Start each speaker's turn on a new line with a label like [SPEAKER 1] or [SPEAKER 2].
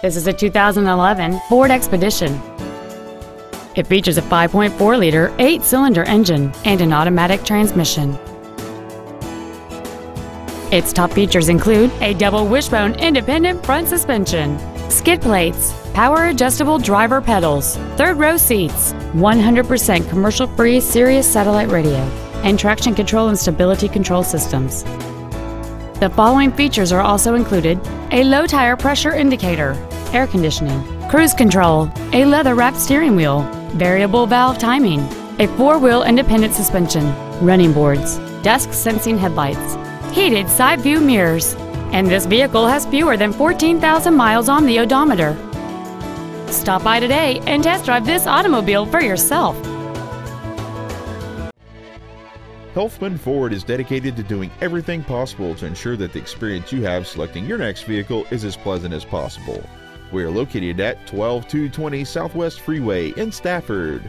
[SPEAKER 1] This is a 2011 Ford Expedition. It features a 5.4-liter, eight-cylinder engine and an automatic transmission. Its top features include a double wishbone independent front suspension, skid plates, power adjustable driver pedals, third row seats, 100% commercial free Sirius satellite radio, and traction control and stability control systems. The following features are also included a low tire pressure indicator, air conditioning, cruise control, a leather wrapped steering wheel, variable valve timing, a four wheel independent suspension, running boards, dusk sensing headlights, heated side view mirrors, and this vehicle has fewer than 14,000 miles on the odometer. Stop by today and test drive this automobile for yourself.
[SPEAKER 2] Helfman Ford is dedicated to doing everything possible to ensure that the experience you have selecting your next vehicle is as pleasant as possible. We are located at 12220 Southwest Freeway in Stafford.